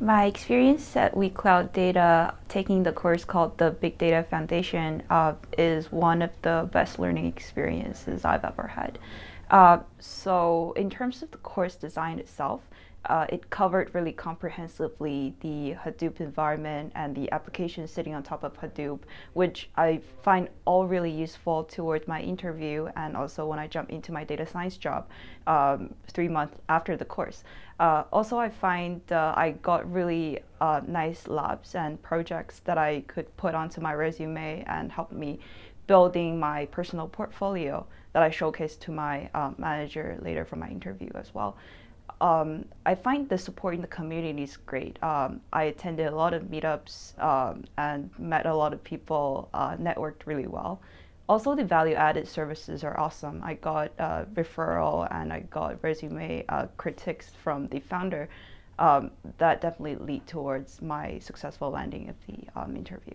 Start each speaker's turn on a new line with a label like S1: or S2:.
S1: My experience at WeCloud Data, taking the course called the Big Data Foundation, uh, is one of the best learning experiences I've ever had. Uh, so, in terms of the course design itself, uh, it covered really comprehensively the Hadoop environment and the applications sitting on top of Hadoop, which I find all really useful towards my interview and also when I jump into my data science job um, three months after the course. Uh, also, I find uh, I got really uh, nice labs and projects that I could put onto my resume and help me building my personal portfolio that I showcase to my uh, manager later for my interview as well um, I find the support in the community is great. Um, I attended a lot of meetups um, and met a lot of people, uh, networked really well. Also, the value added services are awesome. I got a referral and I got resume uh, critiques from the founder um, that definitely lead towards my successful landing of the um, interview.